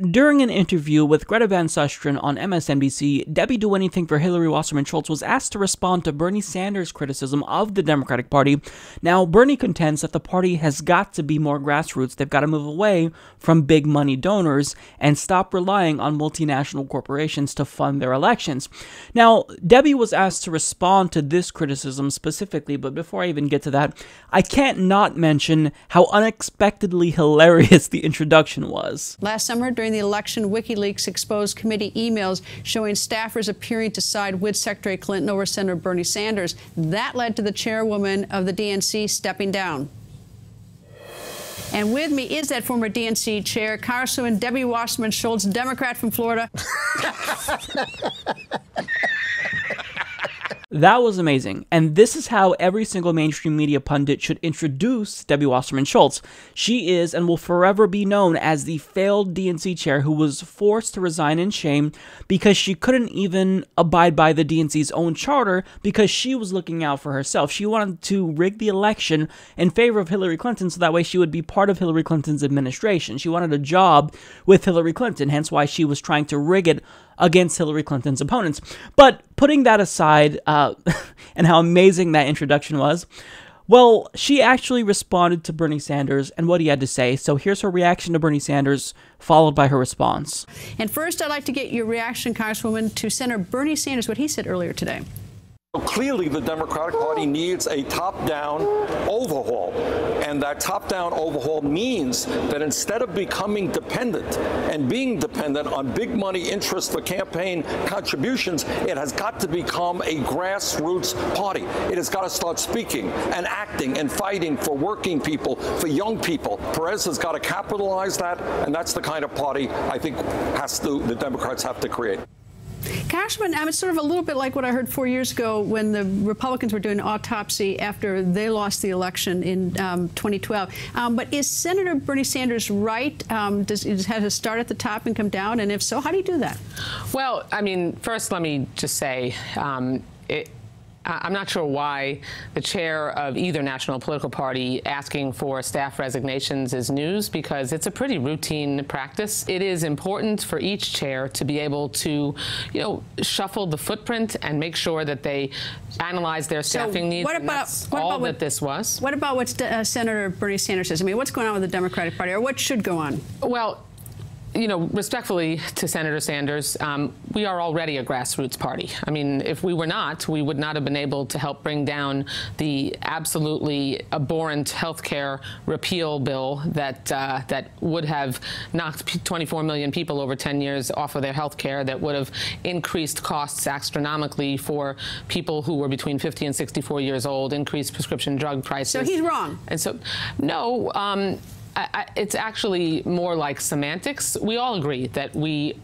during an interview with Greta Van Susteren on MSNBC, Debbie Do Anything for Hillary Wasserman Schultz was asked to respond to Bernie Sanders' criticism of the Democratic Party. Now, Bernie contends that the party has got to be more grassroots. They've got to move away from big money donors and stop relying on multinational corporations to fund their elections. Now, Debbie was asked to respond to this criticism specifically, but before I even get to that, I can't not mention how unexpectedly hilarious the introduction was. Last summer, during the election, WikiLeaks exposed committee emails showing staffers appearing to side with Secretary Clinton over Senator Bernie Sanders. That led to the chairwoman of the DNC stepping down. And with me is that former DNC chair, Congresswoman Debbie Wasserman Schultz, Democrat from Florida. That was amazing. And this is how every single mainstream media pundit should introduce Debbie Wasserman Schultz. She is and will forever be known as the failed DNC chair who was forced to resign in shame because she couldn't even abide by the DNC's own charter because she was looking out for herself. She wanted to rig the election in favor of Hillary Clinton so that way she would be part of Hillary Clinton's administration. She wanted a job with Hillary Clinton, hence why she was trying to rig it against Hillary Clinton's opponents. But putting that aside, uh, and how amazing that introduction was, well, she actually responded to Bernie Sanders and what he had to say. So here's her reaction to Bernie Sanders, followed by her response. And first, I'd like to get your reaction, Congresswoman, to Senator Bernie Sanders, what he said earlier today. Clearly, the Democratic Party needs a top down overhaul. And that top down overhaul means that instead of becoming dependent and being dependent on big money interests for campaign contributions, it has got to become a grassroots party. It has got to start speaking and acting and fighting for working people, for young people. Perez has got to capitalize that, and that's the kind of party I think has to, the Democrats have to create. Cashman, um, it's sort of a little bit like what I heard four years ago when the Republicans were doing an autopsy after they lost the election in um, 2012. Um, but is Senator Bernie Sanders right? Um, does it have to start at the top and come down? And if so, how do you do that? Well, I mean, first, let me just say, um, it, I'm not sure why the chair of either national political party asking for staff resignations is news because it's a pretty routine practice. It is important for each chair to be able to, you know, shuffle the footprint and make sure that they analyze their staffing so needs. What about, what all about that what, this was? What about what uh, Senator Bernie Sanders says? I mean, what's going on with the Democratic Party, or what should go on? Well, you know, respectfully to Senator Sanders, um, we are already a grassroots party. I mean, if we were not, we would not have been able to help bring down the absolutely abhorrent health care repeal bill that uh, that would have knocked 24 million people over 10 years off of their health care, that would have increased costs astronomically for people who were between 50 and 64 years old, increased prescription drug prices. So he's wrong. And so, no. Um, I, I, it's actually more like semantics. We all agree that we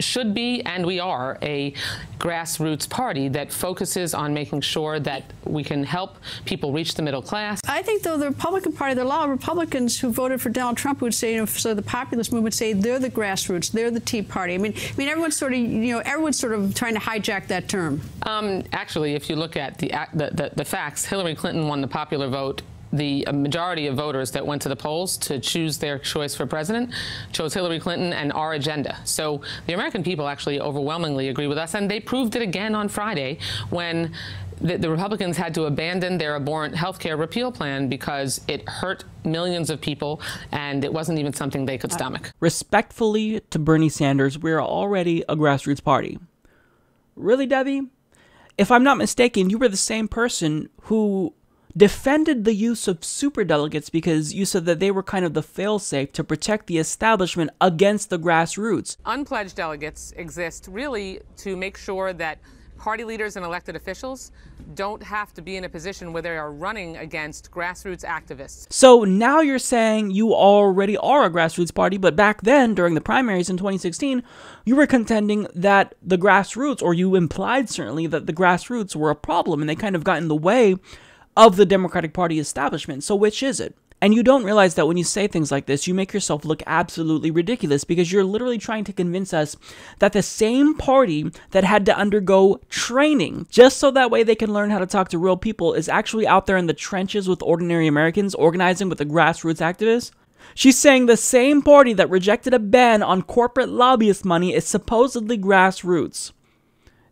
should be and we are a grassroots party that focuses on making sure that we can help people reach the middle class. I think, though, the Republican Party, there are a lot of Republicans who voted for Donald Trump would say, you know, so the populist movement say they're the grassroots, they're the Tea Party. I mean, I mean, everyone's sort of, you know, everyone's sort of trying to hijack that term. Um, actually, if you look at the, the, the, the facts, Hillary Clinton won the popular vote the majority of voters that went to the polls to choose their choice for president chose Hillary Clinton and our agenda. So the American people actually overwhelmingly agree with us, and they proved it again on Friday when the, the Republicans had to abandon their abhorrent health care repeal plan because it hurt millions of people and it wasn't even something they could stomach. Respectfully to Bernie Sanders, we're already a grassroots party. Really, Debbie? If I'm not mistaken, you were the same person who defended the use of superdelegates because you said that they were kind of the failsafe to protect the establishment against the grassroots. Unpledged delegates exist really to make sure that party leaders and elected officials don't have to be in a position where they are running against grassroots activists. So now you're saying you already are a grassroots party, but back then, during the primaries in 2016, you were contending that the grassroots, or you implied certainly that the grassroots were a problem and they kind of got in the way of the Democratic Party establishment. So, which is it? And you don't realize that when you say things like this, you make yourself look absolutely ridiculous because you're literally trying to convince us that the same party that had to undergo training just so that way they can learn how to talk to real people is actually out there in the trenches with ordinary Americans organizing with the grassroots activists. She's saying the same party that rejected a ban on corporate lobbyist money is supposedly grassroots.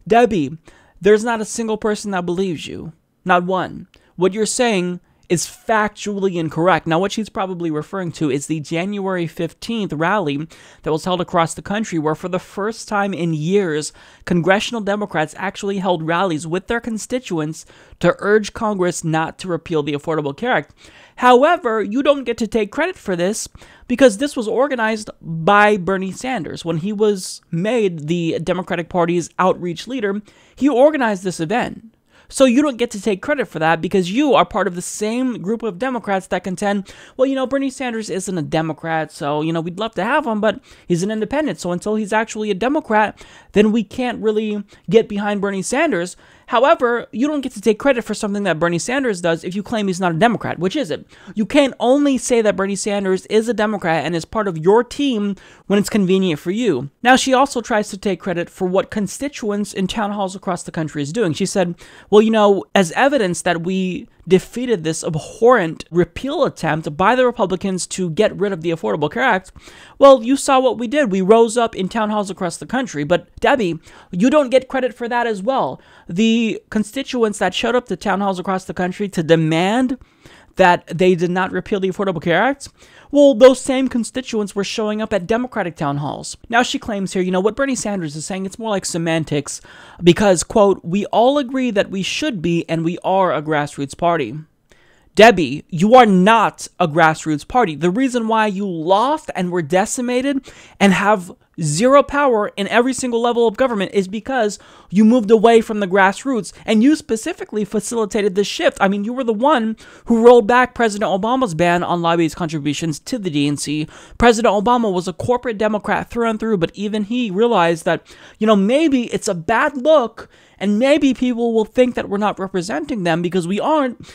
Debbie, there's not a single person that believes you. Not one. What you're saying is factually incorrect. Now, what she's probably referring to is the January 15th rally that was held across the country, where for the first time in years, congressional Democrats actually held rallies with their constituents to urge Congress not to repeal the Affordable Care Act. However, you don't get to take credit for this because this was organized by Bernie Sanders. When he was made the Democratic Party's outreach leader, he organized this event. So you don't get to take credit for that because you are part of the same group of Democrats that contend, well, you know, Bernie Sanders isn't a Democrat, so, you know, we'd love to have him, but he's an independent. So until he's actually a Democrat, then we can't really get behind Bernie Sanders. However, you don't get to take credit for something that Bernie Sanders does if you claim he's not a Democrat, which is it? You can't only say that Bernie Sanders is a Democrat and is part of your team when it's convenient for you. Now, she also tries to take credit for what constituents in town halls across the country is doing. She said, well, you know, as evidence that we defeated this abhorrent repeal attempt by the Republicans to get rid of the Affordable Care Act, well, you saw what we did. We rose up in town halls across the country. But Debbie, you don't get credit for that as well. The constituents that showed up to town halls across the country to demand that they did not repeal the Affordable Care Act, well, those same constituents were showing up at Democratic town halls. Now she claims here, you know, what Bernie Sanders is saying, it's more like semantics because, quote, we all agree that we should be and we are a grassroots party. Debbie, you are not a grassroots party. The reason why you lost and were decimated and have zero power in every single level of government is because you moved away from the grassroots and you specifically facilitated this shift. I mean, you were the one who rolled back President Obama's ban on lobbyist contributions to the DNC. President Obama was a corporate Democrat through and through, but even he realized that, you know, maybe it's a bad look and maybe people will think that we're not representing them because we aren't.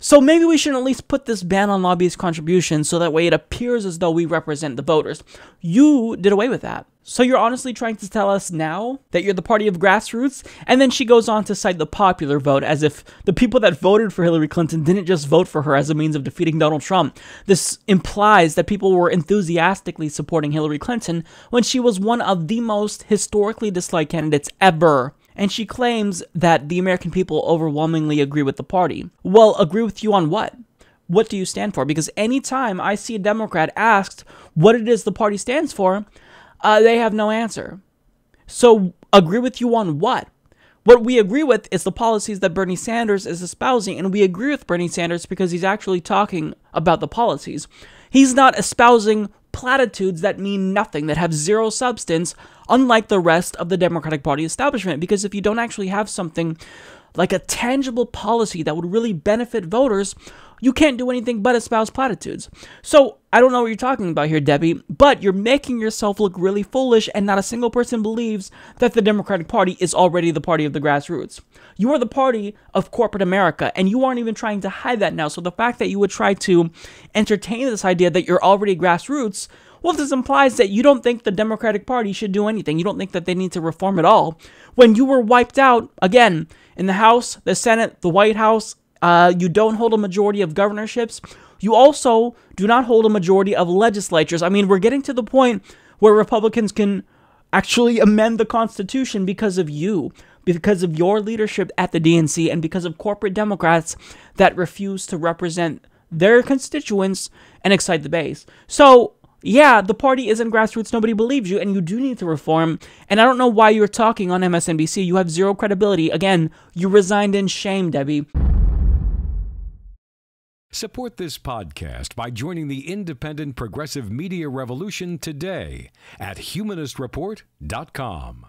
So maybe we should at least put this ban on lobbyist contributions so that way it appears as though we represent the voters. You did away with that. So you're honestly trying to tell us now that you're the party of grassroots? And then she goes on to cite the popular vote as if the people that voted for Hillary Clinton didn't just vote for her as a means of defeating Donald Trump. This implies that people were enthusiastically supporting Hillary Clinton when she was one of the most historically disliked candidates ever and she claims that the American people overwhelmingly agree with the party. Well, agree with you on what? What do you stand for? Because anytime I see a Democrat asked what it is the party stands for, uh, they have no answer. So, agree with you on what? What we agree with is the policies that Bernie Sanders is espousing, and we agree with Bernie Sanders because he's actually talking about the policies. He's not espousing platitudes that mean nothing, that have zero substance, unlike the rest of the Democratic Party establishment. Because if you don't actually have something like a tangible policy that would really benefit voters, you can't do anything but espouse platitudes. So, I don't know what you're talking about here, Debbie, but you're making yourself look really foolish, and not a single person believes that the Democratic Party is already the party of the grassroots. You are the party of corporate America, and you aren't even trying to hide that now. So, the fact that you would try to entertain this idea that you're already grassroots well, this implies that you don't think the Democratic Party should do anything. You don't think that they need to reform at all. When you were wiped out, again, in the House, the Senate, the White House, uh, you don't hold a majority of governorships. You also do not hold a majority of legislatures. I mean, we're getting to the point where Republicans can actually amend the Constitution because of you, because of your leadership at the DNC, and because of corporate Democrats that refuse to represent their constituents and excite the base. So, yeah, the party isn't grassroots, nobody believes you, and you do need to reform. And I don't know why you're talking on MSNBC. You have zero credibility. Again, you resigned in shame, Debbie. Support this podcast by joining the independent progressive media revolution today at humanistreport.com.